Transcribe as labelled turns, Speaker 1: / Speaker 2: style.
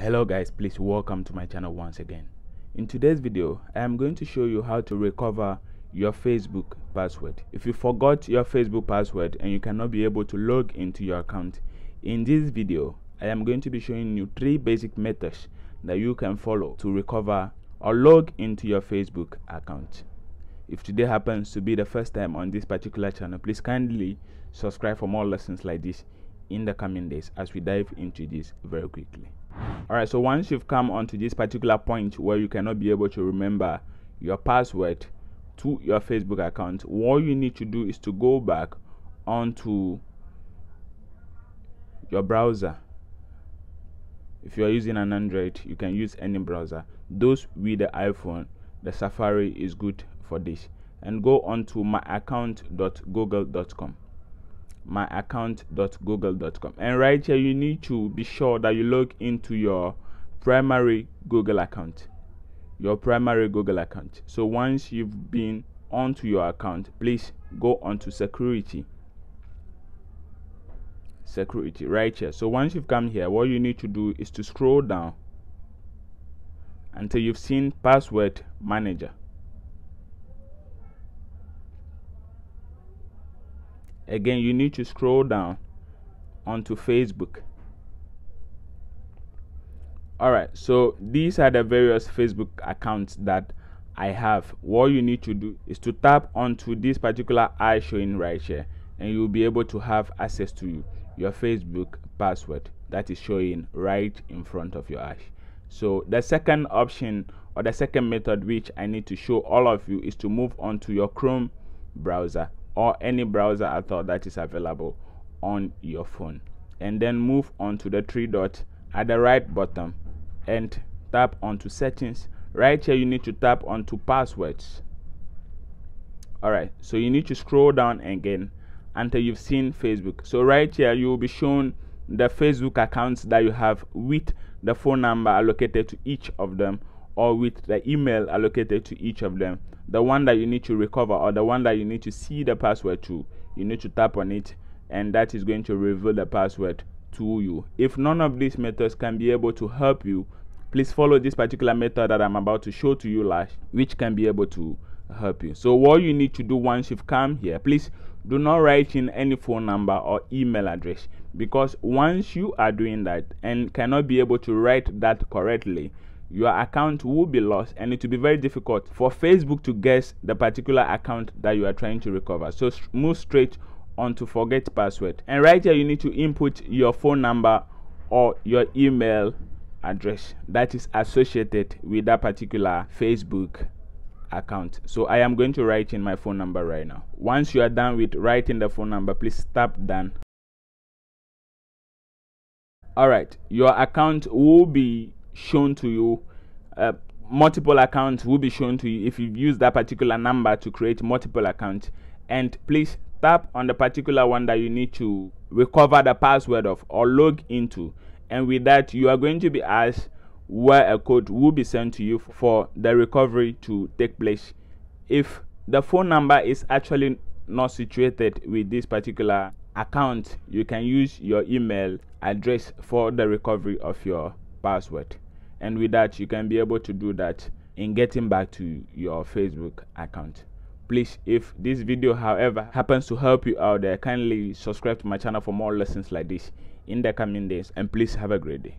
Speaker 1: hello guys please welcome to my channel once again. In today's video i am going to show you how to recover your facebook password. If you forgot your facebook password and you cannot be able to log into your account in this video i am going to be showing you three basic methods that you can follow to recover or log into your facebook account. If today happens to be the first time on this particular channel please kindly subscribe for more lessons like this in the coming days as we dive into this very quickly all right so once you've come onto this particular point where you cannot be able to remember your password to your facebook account what you need to do is to go back onto your browser. If you are using an android you can use any browser. Those with the iphone the safari is good for this. And go on to myaccount.google.com myaccount.google.com and right here you need to be sure that you log into your primary google account. Your primary google account. So once you've been onto your account please go onto security. Security right here. So once you've come here what you need to do is to scroll down until you've seen password manager again you need to scroll down onto facebook. All right so these are the various facebook accounts that i have. What you need to do is to tap onto this particular eye showing right here and you'll be able to have access to your facebook password that is showing right in front of your eyes. So the second option or the second method which i need to show all of you is to move on to your chrome browser or any browser at all that is available on your phone. And then move on to the three dots. At the right bottom and tap onto settings. Right here you need to tap onto passwords. All right so you need to scroll down again until you've seen facebook. So right here you will be shown the facebook accounts that you have with the phone number allocated to each of them or with the email allocated to each of them. The one that you need to recover or the one that you need to see the password to you need to tap on it and that is going to reveal the password to you. If none of these methods can be able to help you please follow this particular method that i'm about to show to you last which can be able to help you. So what you need to do once you've come here please do not write in any phone number or email address because once you are doing that and cannot be able to write that correctly your account will be lost and it will be very difficult for facebook to guess the particular account that you are trying to recover. So move straight on to forget password. And right here you need to input your phone number or your email address that is associated with that particular facebook account. So i am going to write in my phone number right now. Once you are done with writing the phone number please tap done. All right your account will be shown to you uh, multiple accounts will be shown to you if you use that particular number to create multiple accounts. And please tap on the particular one that you need to recover the password of or log into. And with that you are going to be asked where a code will be sent to you for the recovery to take place. If the phone number is actually not situated with this particular account you can use your email address for the recovery of your password. And with that you can be able to do that in getting back to your facebook account. Please if this video however happens to help you out there kindly subscribe to my channel for more lessons like this in the coming days. And please have a great day